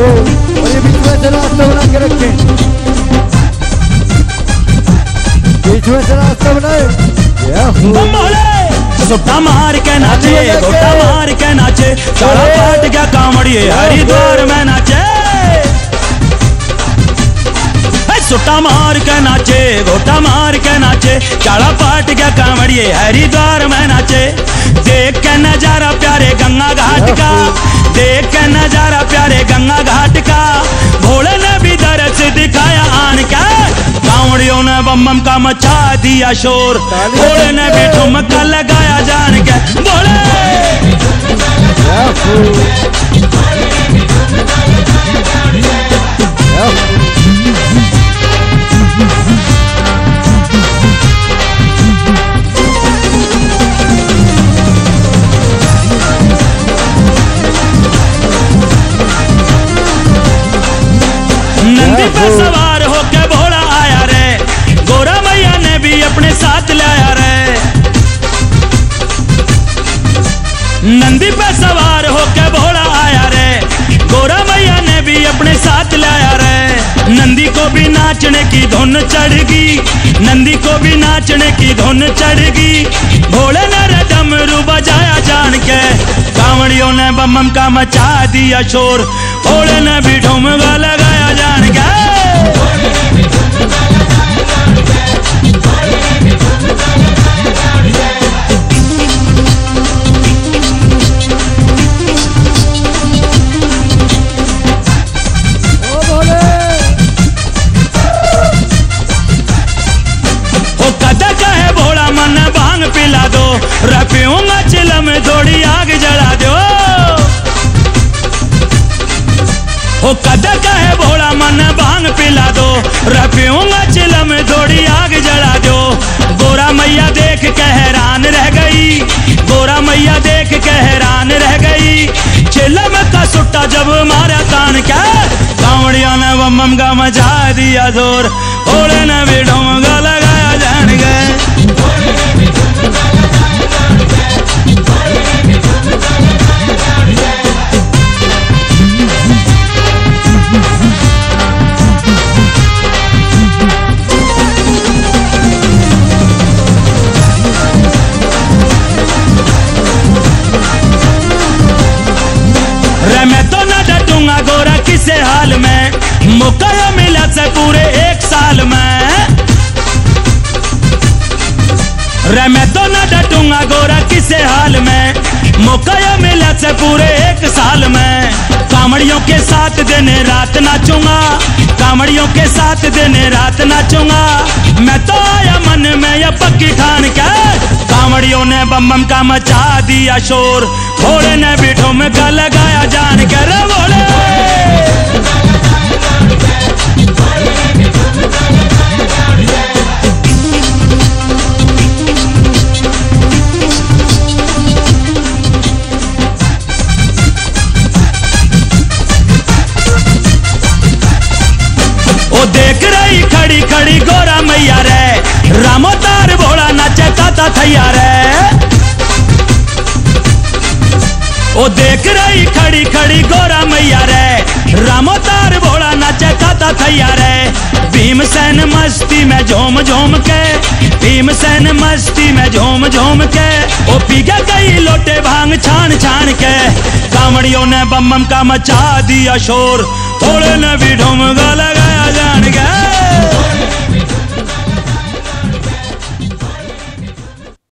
हो और ये बीच में से रास्ता बना के रखे बीच में से रास्ता बनाए सुट्टा मार के नाचे, गोटा मार के नाचे। चारा फाट गया कांवड़िए, हरिद्वार में नाचे। सुट्टा मार के नाचे, गोटा मार के नाचे। चाड़ा पाट गया कांवड़िए, हरिद्वार में नाचे। देख के नज़ारा प्यारे, गंगा घाट का। देख के नज़ारा बम का मचा दिया शोर। थोड़े ने भी ठुमका लगाया जान के। भोले लाया रे। नंदी को भी नाचने की धुन चढ़गी। नंदी को भी नाचने की धुन चढ़गी। भोले ने डमरू बजाया जान के कांवड़ियों ने बम का मचा दिया शोर। भोले ने भी ठुमका लगाया रपीऊँगा चिलम थोड़ी आग जला दो। गोरा मैया देख के हैरान रह गई। गोरा मैया देख के हैरान रह गई। चिलम का सुट्टा जब मारा कान क्या? कांवड़िया ने वम का मचा दिया ज़ोर। ओले ने भी ढोंगा रे मैं तो न डटूँगा गोरा किसे हाल में? मौका मिला से पूरे एक साल में। रे मैं तो न डटूँगा गोरा किसे हाल में? मौका मिला से पूरे एक साल में। कामड़ियों के साथ दिन रात नाचूँगा। कामड़ियों के साथ दिन रात नाचूँगा। मैं तो आया कामड़ियों ने बम बम का मचा दिया शोर। घोड़े ने बीठों में का लगाया जान के रामो भोला नाचे खाता थैया रे भीमसेन मस्ती में झूम झूम के, भीमसेन मस्ती में झूम झूम के, ओ पीगा कई लोटे भाँग छान छान के। कांवड़ियों ने बम बम का मचा दिया शोर, थोड़े ने भी ढोमगा लगाया